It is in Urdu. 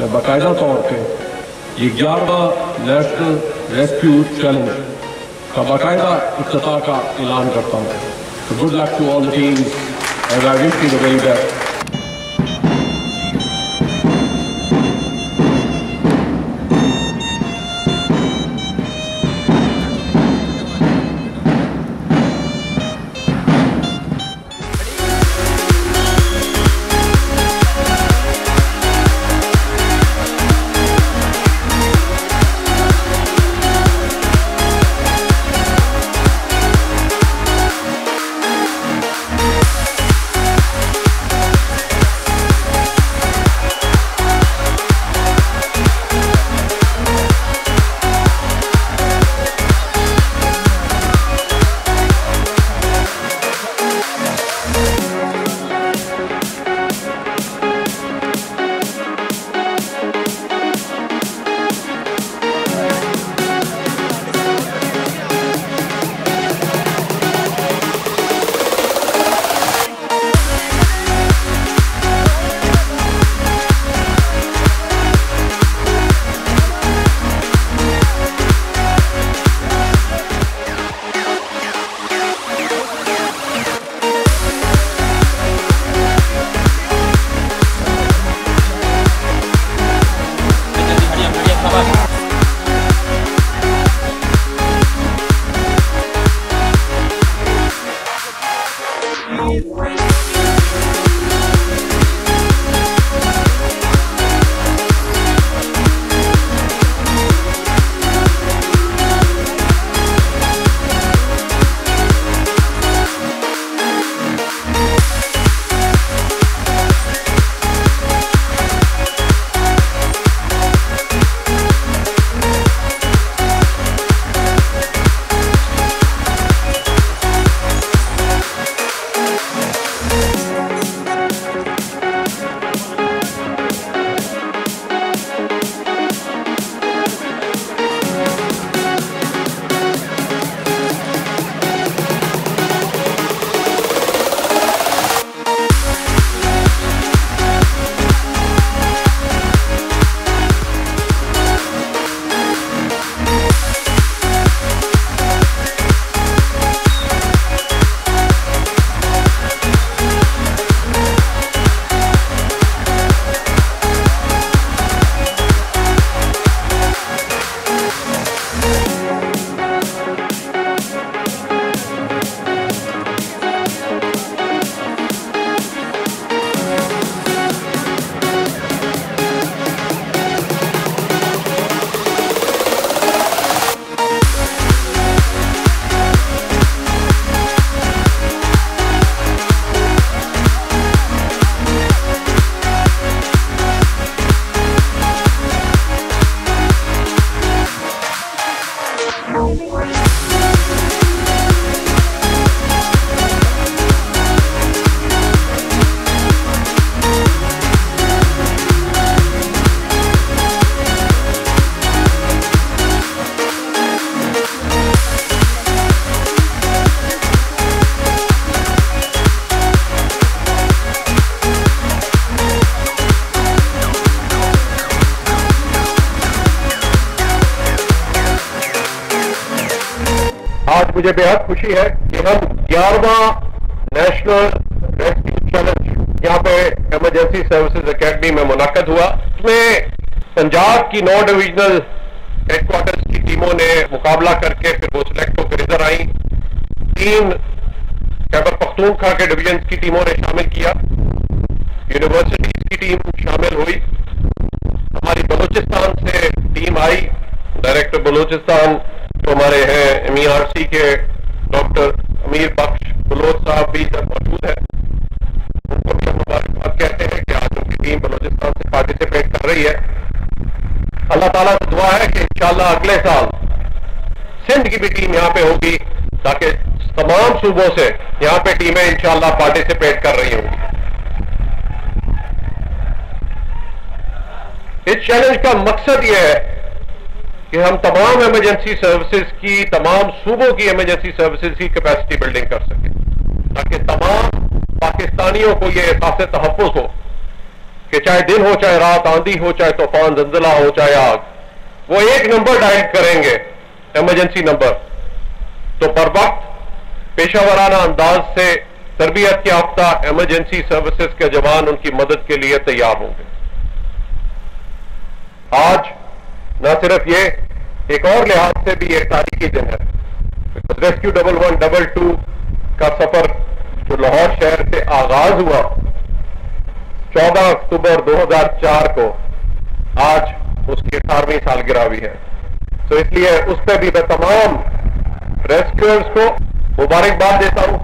میں باقاعدہ طور پہ یہ گیارہواں نیشنل ریسکیو چیلنج کا باقاعدہ افتتاح کا اعلان کرتا ہوں۔ Good luck to all teams and I wish you the very best مجھے بے حد خوشی ہے کہ ہم گیارہواں نیشنل ریسکیو چیلنج، یہاں پہ ایمرجنسی سروسز اکیڈمی میں منعقد ہوا۔ اس میں پنجاب کی نو ڈویژنل ہیڈ کوارٹرز کی ٹیموں نے مقابلہ کر کے پھر وہ سلیکٹ ہو کے ادھر آئیں۔ تین خیبر پختونخوا کے ڈویژنز کی ٹیموں نے شامل کیا۔ یونیورسٹیز کی ٹیم شامل ہوئی۔ ہماری بلوچستان سے ٹیم آئی۔ ڈائریکٹر بلوچستان جو ہمارے ہیں ایم ای آر سی کے ڈاکٹر امیر بخش بلوچ صاحب بھی ادھر موجود ہیں، ان کو بھی ہم مبارکباد کہتے ہیں کہ آج ان کی ٹیم بلوچستان سے پارٹیسپیٹ کر رہی ہے۔ اللہ تعالیٰ سے دعا ہے کہ انشاءاللہ اگلے سال سندھ کی بھی ٹیم یہاں پہ ہوگی، تاکہ تمام صوبوں سے یہاں پہ ٹیمیں انشاءاللہ پارٹیسپیٹ کر رہی ہوں۔ اس چیلنج کا مقصد یہ ہے کہ ہم تمام ایمرجنسی سروسز کی، تمام صوبوں کی ایمرجنسی سروسز کی کیپیسٹی بلڈنگ کر سکیں۔ تاکہ تمام پاکستانیوں کو یہ احساس تحفظ ہو کہ چاہے دن ہو، چاہے رات آندھی ہو، چاہے طوفان زلزلہ ہو، چاہے آگ، وہ ایک نمبر ڈائل کریں گے ایمرجنسی نمبر۔ تو پر وقت پیشہ ورانہ انداز سے تربیت یافتہ ایمرجنسی سروسز کے جوان ان کی مدد کے لیے تیار ہوں گے۔ آج نہ صرف یہ، ایک اور لحاظ سے بھی ایک تاریخی دن ہے۔ Rescue double one double two کا سفر جو لاہور شہر سے آغاز ہوا، چودہ اکتوبر دو ہزار چار کو آج اس کی اٹھارہویں سالگرہ بھی ہے۔ تو اس لیے اس پہ بھی میں تمام ریسکیورز کو مبارکباد دیتا ہوں۔